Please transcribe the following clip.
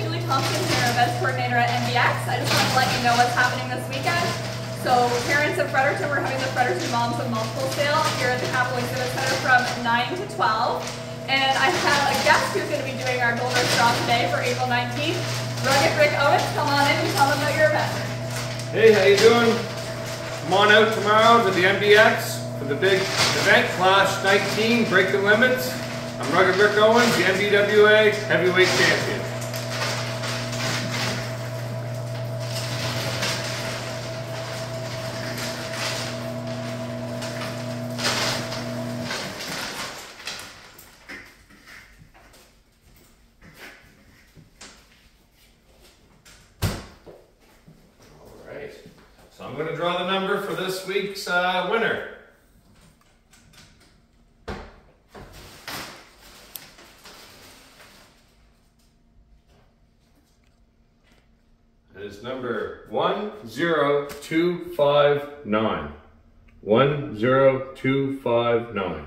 Julie Thompson here, events coordinator at NBEX. I just want to let you know what's happening this weekend. So parents of Fredericton, we're having the Fredericton Moms of Multiple sale here at the Capital Exhibit Center from 9 to 12. And I have a guest who's going to be doing our Golden Straw today for April 19th. Rugged Rick Owens, come on in and tell them about your event. Hey, how you doing? Come on out tomorrow to the NBEX for the big event, Clash 19, Break the Limits. I'm Rugged Rick Owens, the MBWA Heavyweight Champion. So I'm going to draw the number for this week's uh, winner. It is number 10259. 10259.